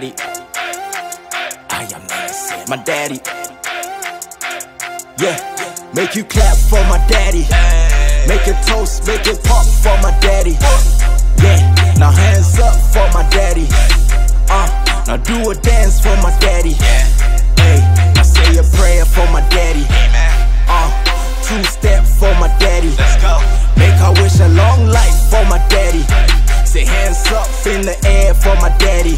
daddy. I am Nenesenor. My daddy. Yeah, make you clap for my daddy. Make a toast, make it pop for my daddy. Yeah, now hands up for my daddy. Uh, now do a dance for my daddy. Hey, now say a prayer for my daddy. Uh, two step for my daddy. Let's go. Make her wish a long life for my daddy. Say hands up in the air for my daddy.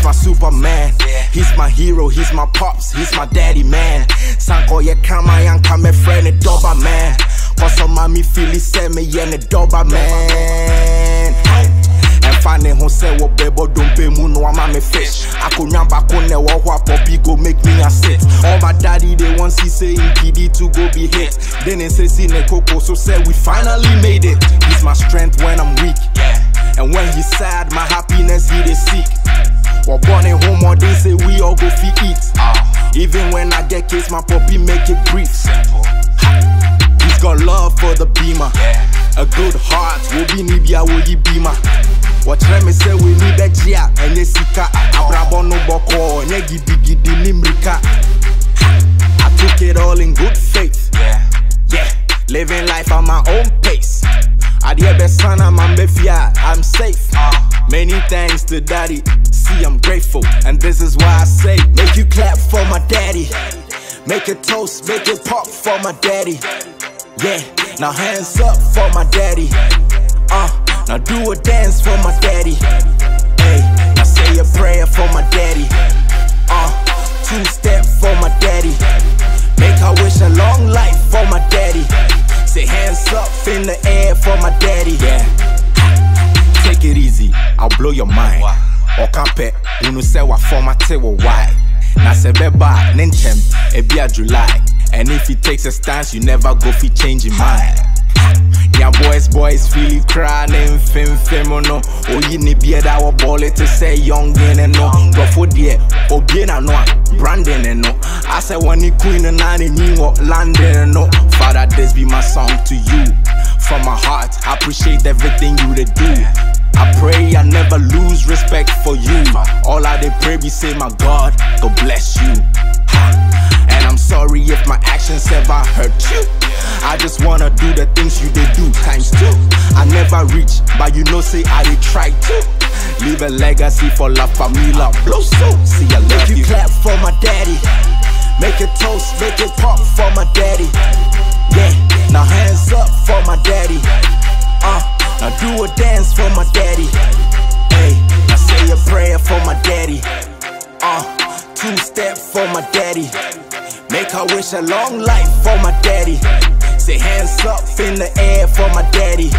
He's my superman. He's my hero. He's my pops. He's my daddy, man. Sanko ye kama yanka me friend a doba man. Cause some mommy feel it me yen a doba man. And finding who say what bebo don't pay no me fish. I could nyamba kone wa poppy go make me a sit. All my daddy they want see say in PD to go be hit. Then they say see ne coco so say we finally made it. He's my strength when I'm weak. Go eat. Even when I get kids, my puppy make it. Simple. He's got love for the beamer. A good heart, will be Nibia, will you beamer. Watch me say we need a yes, sika. Abrabo no boko, nye gidi gidi nimrika. I took it all in good faith. Yeah. Yeah, living life at my own pace. I dear best son, I'm a I'm safe. Many thanks to daddy. See, I'm grateful, and this is why I say, make you clap for my daddy. Make a toast, make it pop for my daddy. Yeah, now hands up for my daddy. Uh, now do a dance for my daddy. Hey, now say a prayer for my daddy. Uh, two step for my daddy. Make her wish a long life for my daddy. Say hands up in the air for my daddy. Yeah. Take it easy, I'll blow your mind. Wow. Okape, unu se wa formate wo why. Na se beba, nentem, ebi a July. And if he takes a stance, you never go fi change your mind. Yeah, boys, boys, feel it crying fim fim oh no. Oh, you need be that wa ball it to say young and no. Go for the oh, bien no, Brandon and no. I said when the queen and nine you what landing and no. Father, this be my song to you. From my heart, I appreciate everything you to do. I pray I never respect for you. All I did pray, we say, my God, God bless you. And I'm sorry if my actions ever hurt you. I just wanna do the things you did do times two. I never reach, but you know, say I did try to. Leave a legacy for La Familia. Blow so, see I love you. clap for my daddy. Make a toast, make it pop for my daddy. Yeah, now hands up for my daddy. Uh, now do a dance for my daddy. Say a prayer for my daddy. Uh, two step for my daddy. Make her wish a long life for my daddy. Say hands up in the air for my daddy.